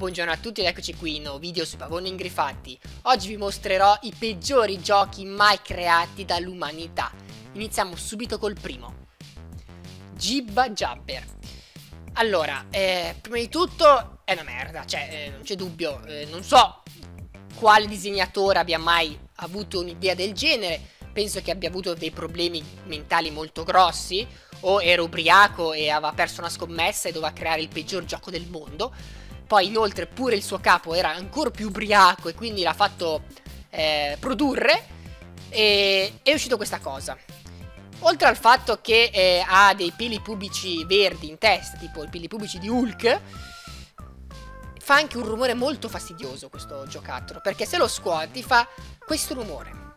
Buongiorno a tutti ed eccoci qui in un video sui pavoni ingrifati. Oggi vi mostrerò i peggiori giochi mai creati dall'umanità. Iniziamo subito col primo. Jibba Jabber. Allora, eh, prima di tutto è una merda, cioè eh, non c'è dubbio, eh, non so quale disegnatore abbia mai avuto un'idea del genere, penso che abbia avuto dei problemi mentali molto grossi o era ubriaco e aveva perso una scommessa e doveva creare il peggior gioco del mondo poi inoltre pure il suo capo era ancora più ubriaco e quindi l'ha fatto eh, produrre e è uscito questa cosa. Oltre al fatto che eh, ha dei peli pubici verdi in testa, tipo i peli pubici di Hulk, fa anche un rumore molto fastidioso questo giocattolo, perché se lo scuoti fa questo rumore.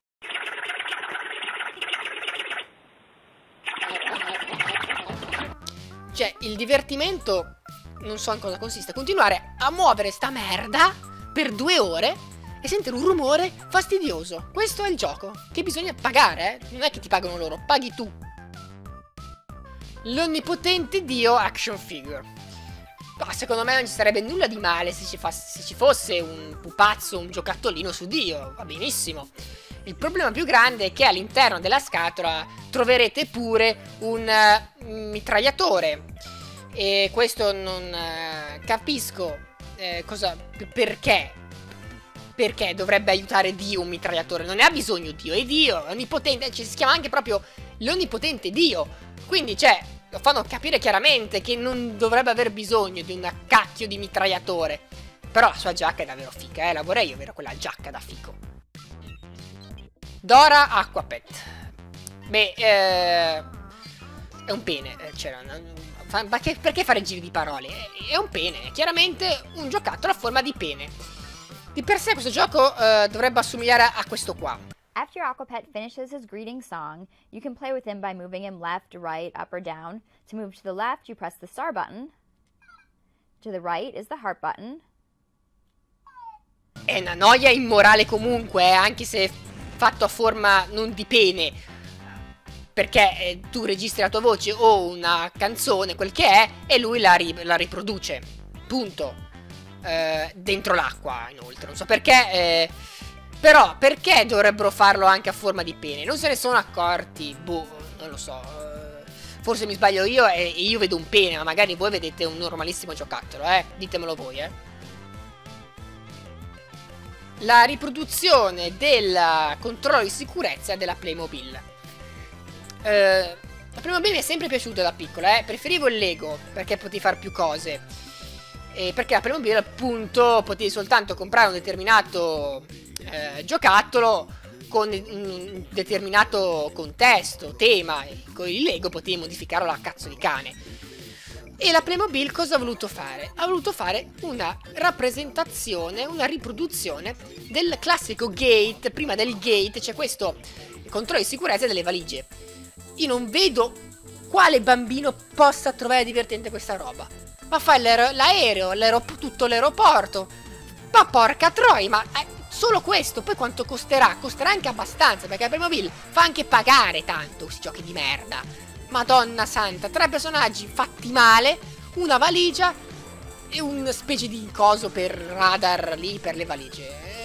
Cioè, il divertimento non so in cosa consiste, continuare a muovere sta merda per due ore e sentire un rumore fastidioso. Questo è il gioco, che bisogna pagare, eh? Non è che ti pagano loro, paghi tu. L'onnipotente dio action figure. Ma secondo me non ci sarebbe nulla di male se ci, se ci fosse un pupazzo, un giocattolino su dio, va benissimo. Il problema più grande è che all'interno della scatola troverete pure un uh, mitragliatore e questo non eh, capisco eh, cosa, perché. Perché dovrebbe aiutare Dio un mitragliatore? Non ne ha bisogno Dio, è Dio, è onnipotente, cioè, si chiama anche proprio l'onnipotente Dio. Quindi, cioè, lo fanno capire chiaramente che non dovrebbe aver bisogno di un cacchio di mitragliatore. Però la sua giacca è davvero fica, eh, la vorrei io avere quella giacca da fico. Dora Aquapet. Beh, eh, è un pene, c'era Fa, perché, perché, fare giri di parole? È, è, un pene, è chiaramente un giocattolo a forma di pene. Di per sé questo gioco uh, dovrebbe assomigliare a questo qua. After Aquapet finishes his greeting song, you can play with him by moving him left, right, up or down. To move to the left, you press the star button. To the right is the heart button. È una noia immorale comunque, eh, anche se fatto a forma non di pene perché eh, tu registri la tua voce o una canzone, quel che è, e lui la, ri- la riproduce. Punto. Eh, dentro l'acqua, inoltre. Non so perché. Eh, però, perché dovrebbero farlo anche a forma di pene? Non se ne sono accorti. Boh, non lo so. Eh, forse mi sbaglio io e io vedo un pene, ma magari voi vedete un normalissimo giocattolo, eh? Ditemelo voi, eh. La riproduzione del controllo di sicurezza della Playmobil. Eh, la prima B mi è sempre piaciuta da piccola, eh. Preferivo il Lego perché potevi fare più cose. E perché la Playmobil appunto potevi soltanto comprare un determinato eh, giocattolo con un determinato contesto, tema. E con il Lego potevi modificarlo a cazzo di cane. E la Playmobil cosa ha voluto fare? Ha voluto fare una rappresentazione, una riproduzione del classico gate. Prima del gate c'è questo controllo di sicurezza delle valigie io non vedo quale bambino possa trovare divertente questa roba. Ma fai l'aereo, tutto l'aeroporto. Ma porca troia, ma eh, solo questo, poi quanto costerà? Costerà anche abbastanza, perché la Playmobil fa anche pagare tanto questi giochi di merda. Madonna santa, tre personaggi fatti male, una valigia e un specie di coso per radar lì per le valigie.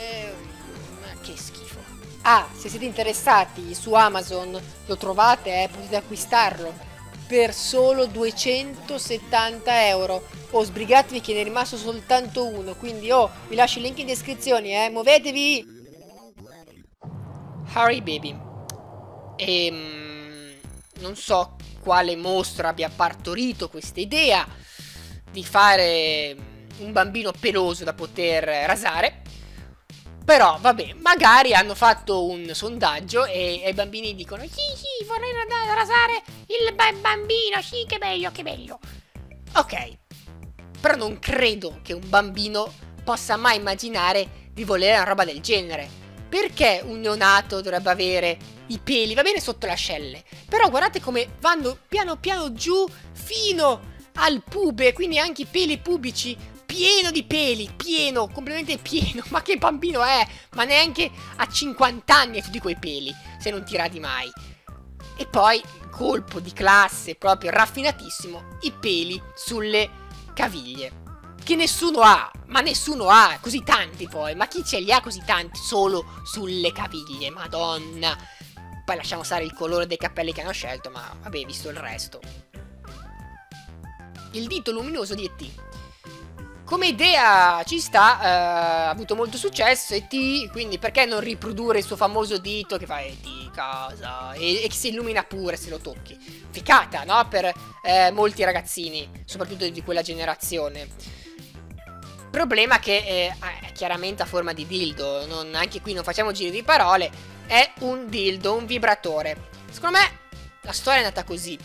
Ah, se siete interessati su Amazon lo trovate, eh, potete acquistarlo per solo 270 euro. Oh, sbrigatevi che ne è rimasto soltanto uno, quindi oh, vi lascio il link in descrizione, eh, muovetevi! Harry Baby. Ehm, non so quale mostro abbia partorito questa idea di fare un bambino peloso da poter rasare però, vabbè, magari hanno fatto un sondaggio e, e i bambini dicono Sì, sì, vorrei rasare il bambino, sì, che bello, che bello. Ok, però non credo che un bambino possa mai immaginare di volere una roba del genere. Perché un neonato dovrebbe avere i peli? Va bene sotto l'ascelle, però guardate come vanno piano piano giù fino al pube, quindi anche i peli pubici pieno di peli, pieno, completamente pieno. Ma che bambino è? Ma neanche a 50 anni ha tutti quei peli, se non tirati mai. E poi, colpo di classe proprio raffinatissimo, i peli sulle caviglie. che nessuno ha, ma nessuno ha così tanti poi, ma chi ce li ha così tanti solo sulle caviglie, madonna. Poi lasciamo stare il colore dei capelli che hanno scelto, ma vabbè, visto il resto. Il dito luminoso di E.T. Come idea ci sta, eh, ha avuto molto successo E.T., quindi perché non riprodurre il suo famoso dito che fa E.T. casa e, e che si illumina pure se lo tocchi. Ficata, no? Per eh, molti ragazzini, soprattutto di quella generazione. Problema che eh, è chiaramente a forma di dildo, non, anche qui non facciamo giri di parole, è un dildo, un vibratore. Secondo me la storia è andata così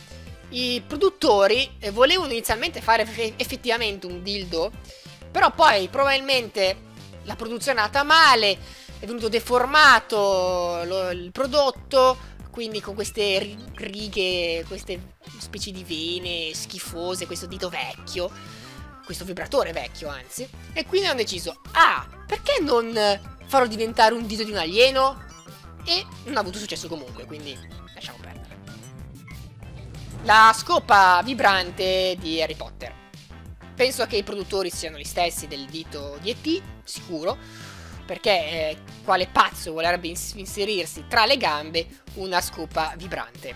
i produttori eh, volevano inizialmente fare effettivamente un dildo, però poi probabilmente la produzione è andata male, è venuto deformato lo, il prodotto, quindi con queste righe, queste specie di vene schifose, questo dito vecchio, questo vibratore vecchio anzi, e quindi hanno deciso, ah, perché non farlo diventare un dito di un alieno? E non ha avuto successo comunque, quindi la scopa vibrante di Harry Potter. Penso che i produttori siano gli stessi del dito di E.T., sicuro, perché eh, quale pazzo vorrebbe inserirsi tra le gambe una scopa vibrante?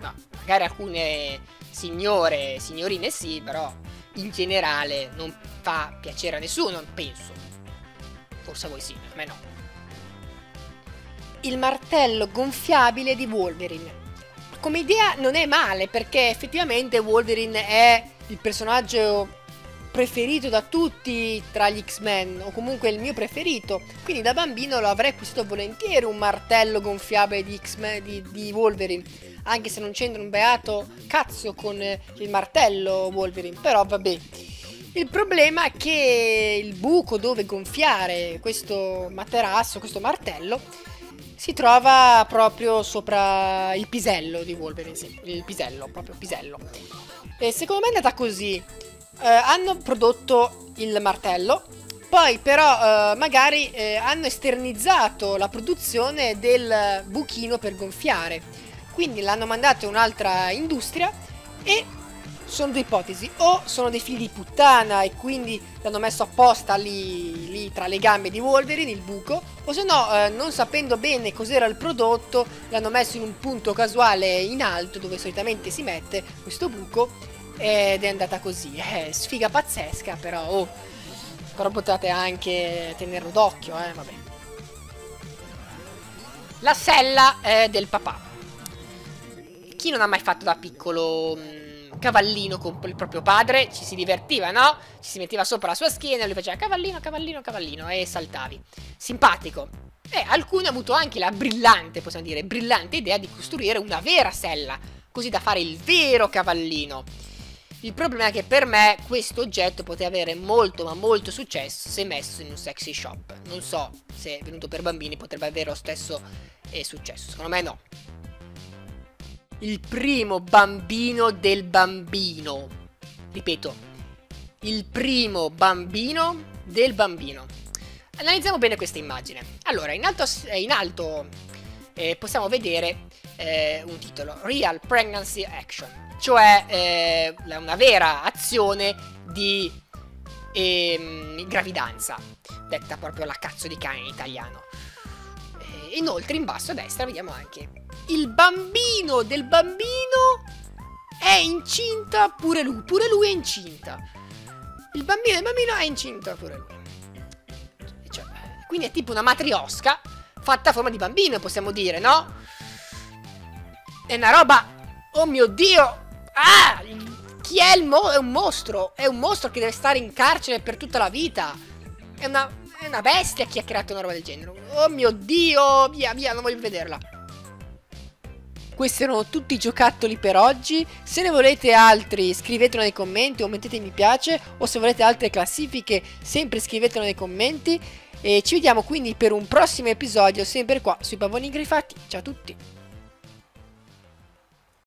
No, magari alcune signore, signorine sì, però in generale non fa piacere a nessuno, penso. Forse a voi sì, a me no. Il martello gonfiabile di Wolverine come idea non è male perché effettivamente Wolverine è il personaggio preferito da tutti tra gli X-Men o comunque il mio preferito. Quindi da bambino lo avrei acquistato volentieri un martello gonfiabile di di, di Wolverine. Anche se non c'entra un beato cazzo con il martello Wolverine però vabbè. Il problema è che il buco dove gonfiare questo materasso, questo martello si trova proprio sopra il pisello di Wolverine, sì, il pisello, proprio pisello. E secondo me è andata così. Eh, hanno prodotto il martello, poi però eh, magari eh, hanno esternizzato la produzione del buchino per gonfiare. Quindi l'hanno mandato in un'altra industria e sono due ipotesi, o sono dei figli di puttana e quindi l'hanno messo apposta lì, lì tra le gambe di Wolverine, il buco, o se no, eh, non sapendo bene cos'era il prodotto, l'hanno messo in un punto casuale in alto dove solitamente si mette questo buco ed è andata così. Eh, sfiga pazzesca, però, oh, però potete anche tenerlo d'occhio, eh, vabbè. La sella eh, del papà. Chi non ha mai fatto da piccolo... Cavallino con il proprio padre, ci si divertiva, no? Ci si metteva sopra la sua schiena e lui faceva cavallino, cavallino, cavallino e saltavi. Simpatico. E alcuni hanno avuto anche la brillante, possiamo dire, brillante idea di costruire una vera sella, così da fare il vero cavallino. Il problema è che per me questo oggetto poteva avere molto ma molto successo se messo in un sexy shop. Non so se venuto per bambini potrebbe avere lo stesso eh, successo. Secondo me no il primo bambino del bambino. Ripeto, il primo bambino del bambino. Analizziamo bene questa immagine. Allora, in alto, eh, in alto eh, possiamo vedere eh, un titolo, Real Pregnancy Action, cioè eh, una vera azione di ehm, gravidanza, detta proprio la cazzo di cane in italiano. Eh, inoltre in basso a destra vediamo anche il bambino del bambino è incinta pure lui. Pure lui è incinta. Il bambino del bambino è incinta pure lui. Cioè, quindi è tipo una matriosca fatta a forma di bambino, possiamo dire, no? È una roba... Oh mio Dio! Ah! Chi è il mo... È un mostro! È un mostro che deve stare in carcere per tutta la vita! È una... È una bestia chi ha creato una roba del genere. Oh mio Dio! Via, via, non voglio vederla. Questi erano tutti i giocattoli per oggi. Se ne volete altri scrivetelo nei commenti o mettete mi piace o se volete altre classifiche sempre scrivetelo nei commenti. E ci vediamo quindi per un prossimo episodio sempre qua sui pavoni grifati. Ciao a tutti!